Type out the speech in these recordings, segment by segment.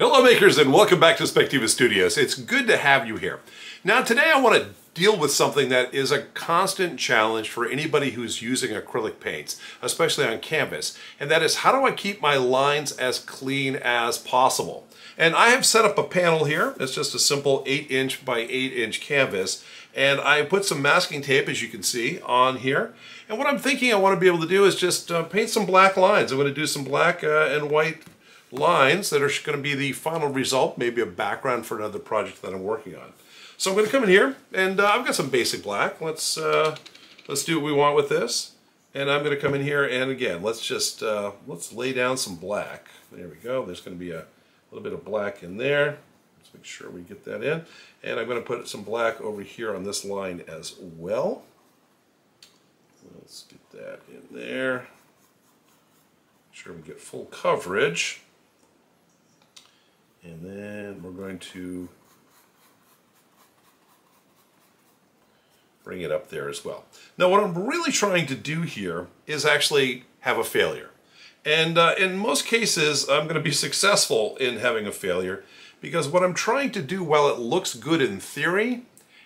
Hello makers and welcome back to Spectiva Studios. It's good to have you here. Now today I want to deal with something that is a constant challenge for anybody who's using acrylic paints, especially on canvas, and that is how do I keep my lines as clean as possible? And I have set up a panel here. It's just a simple 8 inch by 8 inch canvas and I put some masking tape as you can see on here. And what I'm thinking I want to be able to do is just uh, paint some black lines. I'm going to do some black uh, and white lines that are going to be the final result, maybe a background for another project that I'm working on. So I'm going to come in here, and uh, I've got some basic black. Let's uh, let's do what we want with this. And I'm going to come in here, and again, let's just uh, let's lay down some black. There we go. There's going to be a little bit of black in there. Let's make sure we get that in. And I'm going to put some black over here on this line as well. Let's get that in there. Make sure we get full coverage. And then we're going to bring it up there as well. Now what I'm really trying to do here is actually have a failure. And uh, in most cases, I'm going to be successful in having a failure because what I'm trying to do while it looks good in theory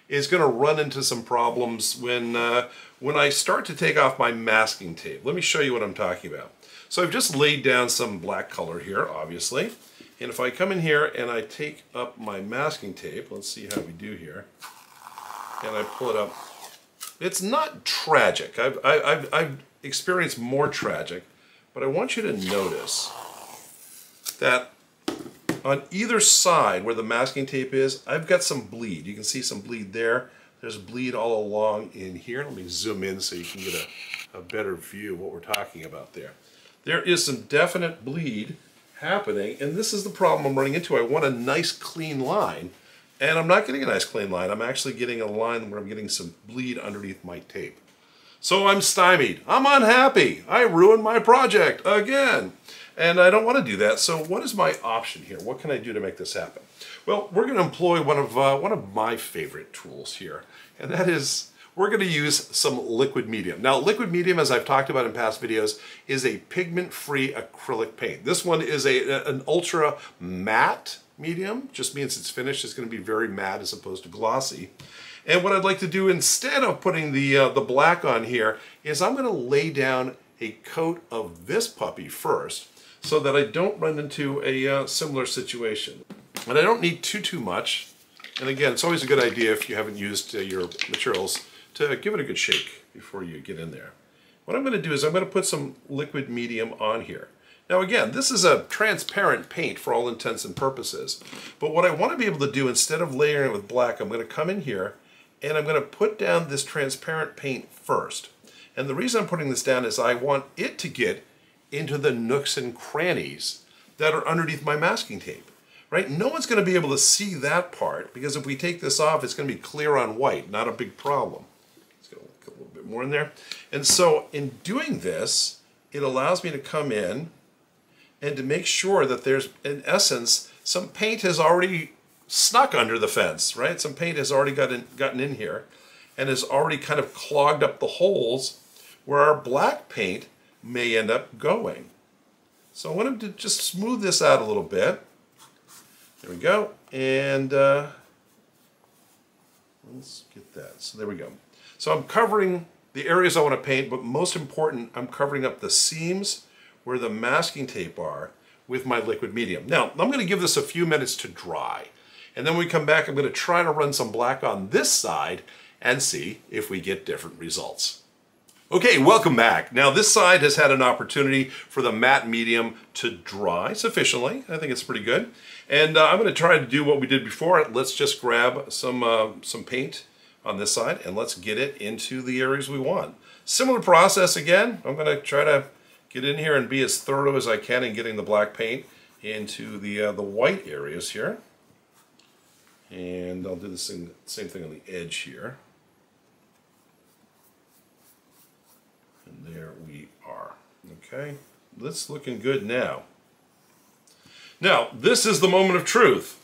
is going to run into some problems when, uh, when I start to take off my masking tape. Let me show you what I'm talking about. So I've just laid down some black color here, obviously. And if I come in here and I take up my masking tape, let's see how we do here, and I pull it up, it's not tragic. I've, I've, I've experienced more tragic, but I want you to notice that on either side where the masking tape is, I've got some bleed. You can see some bleed there. There's bleed all along in here. Let me zoom in so you can get a, a better view of what we're talking about there. There is some definite bleed happening, and this is the problem I'm running into. I want a nice clean line, and I'm not getting a nice clean line. I'm actually getting a line where I'm getting some bleed underneath my tape. So I'm stymied. I'm unhappy. I ruined my project again. And I don't want to do that. So what is my option here? What can I do to make this happen? Well, we're going to employ one of, uh, one of my favorite tools here, and that is we're going to use some liquid medium. Now, liquid medium, as I've talked about in past videos, is a pigment-free acrylic paint. This one is a, an ultra matte medium, just means it's finished. It's going to be very matte as opposed to glossy. And what I'd like to do instead of putting the, uh, the black on here is I'm going to lay down a coat of this puppy first so that I don't run into a uh, similar situation. And I don't need too, too much. And again, it's always a good idea if you haven't used uh, your materials to give it a good shake before you get in there. What I'm going to do is I'm going to put some liquid medium on here. Now again, this is a transparent paint for all intents and purposes. But what I want to be able to do, instead of layering it with black, I'm going to come in here and I'm going to put down this transparent paint first. And the reason I'm putting this down is I want it to get into the nooks and crannies that are underneath my masking tape. Right? No one's going to be able to see that part because if we take this off, it's going to be clear on white, not a big problem bit more in there. And so in doing this, it allows me to come in and to make sure that there's, in essence, some paint has already snuck under the fence, right? Some paint has already gotten, gotten in here and has already kind of clogged up the holes where our black paint may end up going. So I wanted to just smooth this out a little bit. There we go. And uh, let's get that. So there we go. So I'm covering the areas I want to paint, but most important, I'm covering up the seams where the masking tape are with my liquid medium. Now, I'm going to give this a few minutes to dry. And then when we come back, I'm going to try to run some black on this side and see if we get different results. Okay, welcome back. Now this side has had an opportunity for the matte medium to dry sufficiently. I think it's pretty good. And uh, I'm going to try to do what we did before. Let's just grab some, uh, some paint on this side and let's get it into the areas we want. Similar process again. I'm going to try to get in here and be as thorough as I can in getting the black paint into the, uh, the white areas here. And I'll do the same, same thing on the edge here. And there we are. Okay, that's looking good now. Now, this is the moment of truth.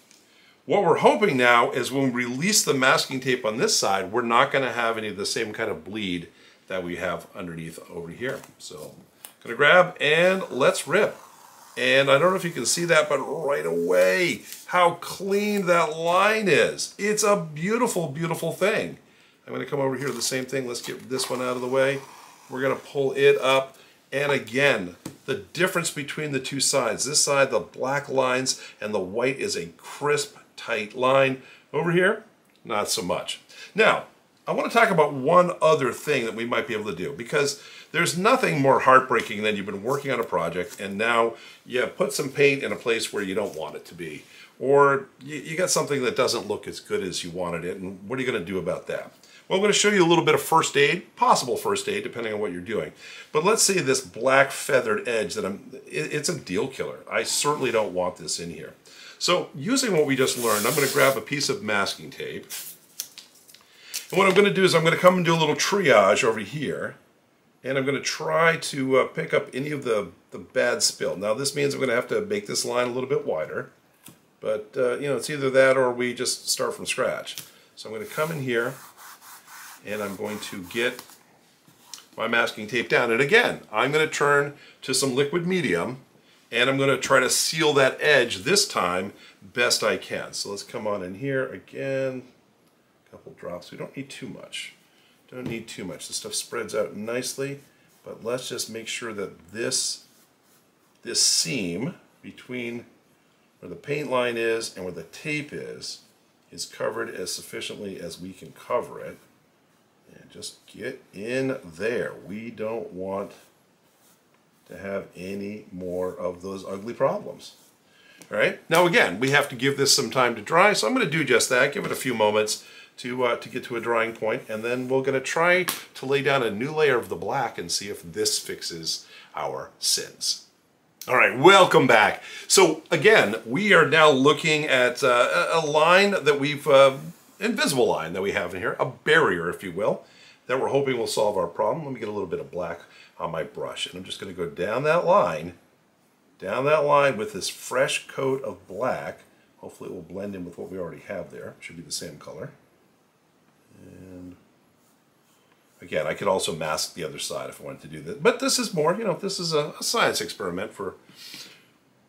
What we're hoping now is when we release the masking tape on this side, we're not going to have any of the same kind of bleed that we have underneath over here. So to grab and let's rip. And I don't know if you can see that, but right away, how clean that line is. It's a beautiful, beautiful thing. I'm gonna come over here to the same thing. Let's get this one out of the way. We're gonna pull it up. And again, the difference between the two sides. This side, the black lines, and the white is a crisp, tight line. Over here, not so much. Now, I want to talk about one other thing that we might be able to do because there's nothing more heartbreaking than you've been working on a project and now you put some paint in a place where you don't want it to be or you, you got something that doesn't look as good as you wanted it and what are you going to do about that? Well, I'm going to show you a little bit of first aid, possible first aid, depending on what you're doing. But let's say this black feathered edge that I'm, it, it's a deal killer. I certainly don't want this in here. So using what we just learned, I'm going to grab a piece of masking tape and what I'm going to do is I'm going to come and do a little triage over here. And I'm going to try to uh, pick up any of the, the bad spill. Now this means I'm going to have to make this line a little bit wider. But, uh, you know, it's either that or we just start from scratch. So I'm going to come in here and I'm going to get my masking tape down. And again, I'm going to turn to some liquid medium and I'm going to try to seal that edge this time best I can. So let's come on in here again a couple drops. We don't need too much. Don't need too much. The stuff spreads out nicely, but let's just make sure that this, this seam between where the paint line is and where the tape is, is covered as sufficiently as we can cover it. Just get in there. We don't want to have any more of those ugly problems. All right, now again, we have to give this some time to dry, so I'm going to do just that, give it a few moments to, uh, to get to a drying point, and then we're going to try to lay down a new layer of the black and see if this fixes our sins. All right, welcome back. So again, we are now looking at uh, a line that we've, uh, invisible line that we have in here, a barrier, if you will, that we're hoping will solve our problem. Let me get a little bit of black on my brush, and I'm just going to go down that line, down that line with this fresh coat of black. Hopefully it will blend in with what we already have there. Should be the same color. And again, I could also mask the other side if I wanted to do that. But this is more, you know, this is a, a science experiment for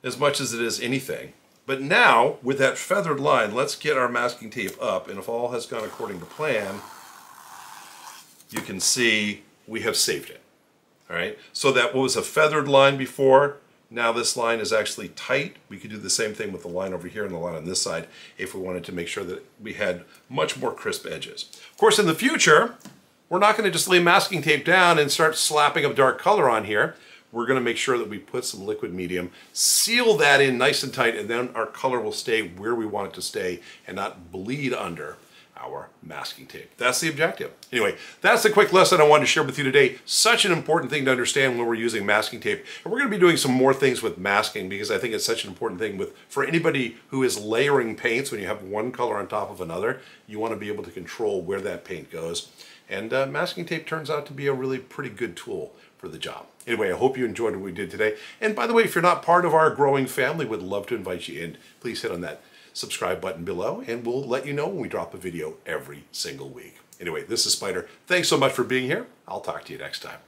as much as it is anything. But now, with that feathered line, let's get our masking tape up. And if all has gone according to plan, you can see we have saved it. All right, so that was a feathered line before, now this line is actually tight. We could do the same thing with the line over here and the line on this side if we wanted to make sure that we had much more crisp edges. Of course, in the future, we're not going to just lay masking tape down and start slapping a dark color on here. We're going to make sure that we put some liquid medium, seal that in nice and tight, and then our color will stay where we want it to stay and not bleed under our masking tape. That's the objective. Anyway, that's the quick lesson I wanted to share with you today. Such an important thing to understand when we're using masking tape. And we're going to be doing some more things with masking because I think it's such an important thing with for anybody who is layering paints when you have one color on top of another, you want to be able to control where that paint goes. And uh, masking tape turns out to be a really pretty good tool for the job. Anyway, I hope you enjoyed what we did today. And by the way, if you're not part of our growing family, we'd love to invite you in. Please hit on that subscribe button below, and we'll let you know when we drop a video every single week. Anyway, this is Spider. Thanks so much for being here. I'll talk to you next time.